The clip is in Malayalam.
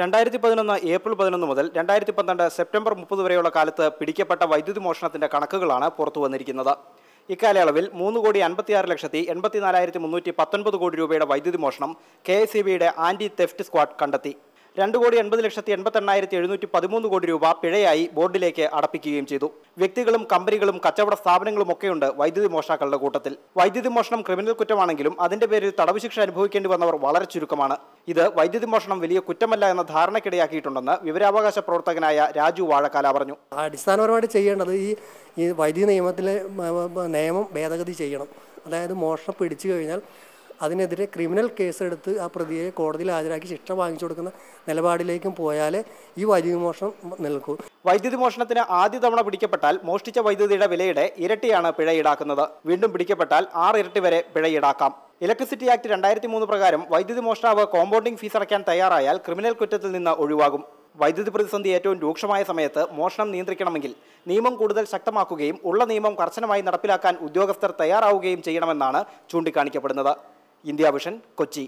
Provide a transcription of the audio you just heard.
രണ്ടായിരത്തി പതിനൊന്ന് ഏപ്രിൽ പതിനൊന്ന് മുതൽ രണ്ടായിരത്തി പന്ത്രണ്ട് സെപ്റ്റംബർ മുപ്പത് വരെയുള്ള കാലത്ത് പിടിക്കപ്പെട്ട വൈദ്യുതി മോഷണത്തിന്റെ കണക്കുകളാണ് പുറത്തു വന്നിരിക്കുന്നത്. ഇക്കാലയളവിൽ മൂന്ന് കോടി അൻപത്തിയാറ് ലക്ഷത്തി എൺപത്തിനാലായിരത്തി മുന്നൂറ്റി പത്തൊൻപത് കോടി രൂപയുടെ വൈദ്യുതി മോഷണം കെ എസ് സി ബിയുടെ ആന്റി തെഫ്റ്റ് സ്ക്വാഡ് കണ്ടെത്തി. രണ്ട് കോടി എൺപത് ലക്ഷത്തി എൺപത്തെണ്ണായിരത്തി എഴുന്നൂറ്റി പതിമൂന്ന് കോടി രൂപ പിഴയായി ബോർഡിലേക്ക് അടപ്പിക്കുകയും ചെയ്തു. വ്യക്തികളും കമ്പനികളും കച്ചവട സ്ഥാപനങ്ങളും ഒക്കെയുണ്ട് വൈദ്യുതി മോഷ്ടാക്കളുടെ കൂട്ടത്തിൽ. വൈദ്യുതി മോഷണം ക്രിമിനൽ കുറ്റമാണെങ്കിലും അതിന്റെ പേരിൽ തടവ് ശിക്ഷ അനുഭവിക്കേണ്ടി വന്നവർ വളരെ ചുരുക്കമാണ്. ഇത് വൈദ്യുതി മോഷണം വലിയ കുറ്റമല്ല എന്ന ധാരണക്കിടയാക്കിയിട്ടുണ്ടെന്ന് വിവരാവകാശ പ്രവർത്തകനായ രാജു വാഴക്കാല പറഞ്ഞു. അടിസ്ഥാനപരമായിട്ട് ചെയ്യേണ്ടത് ഈ ഈ വൈദ്യുതി നിയമത്തിലെ നിയമം ഭേദഗതി ചെയ്യണം. അതായത് മോഷണം പിടിച്ചു കഴിഞ്ഞാൽ അതിനെതിരെ ക്രിമിനൽ കേസെടുത്ത് ആ പ്രതിയെ കോടതിയിൽ ഹാജരാക്കി ശിക്ഷ വാങ്ങിച്ചു കൊടുക്കുന്ന നിലപാടിലേക്കും പോയാലേ ഈ വൈദ്യുതി മോഷണം നിൽക്കൂ വൈദ്യുതി മോഷണത്തിന് ആദ്യ തവണ പിടിക്കപ്പെട്ടാൽ മോഷ്ടിച്ച വൈദ്യുതിയുടെ വിലയുടെ ഇരട്ടിയാണ് പിഴ ഈടാക്കുന്നത്. വീണ്ടും പിടിക്കപ്പെട്ടാൽ ആറ് ഇരട്ടി വരെ പിഴ ഈടാക്കാം. ഇലക്ട്രിസിറ്റി ആക്ട് രണ്ടായിരത്തി മൂന്ന് പ്രകാരം വൈദ്യുതി മോഷ്ടാവ് കോമ്പൗണ്ടിംഗ് ഫീസ് അടയ്ക്കാൻ തയ്യാറായാൽ ക്രിമിനൽ കുറ്റത്തിൽ നിന്ന് ഒഴിവാകും. വൈദ്യുതി പ്രതിസന്ധി ഏറ്റവും രൂക്ഷമായ സമയത്ത് മോഷണം നിയന്ത്രിക്കണമെങ്കിൽ നിയമം കൂടുതൽ ശക്തമാക്കുകയും ഉള്ള നിയമം കർശനമായി നടപ്പിലാക്കാൻ ഉദ്യോഗസ്ഥർ തയ്യാറാവുകയും ചെയ്യണമെന്നാണ് ചൂണ്ടിക്കാണിക്കപ്പെടുന്നത്. India vision Kochi.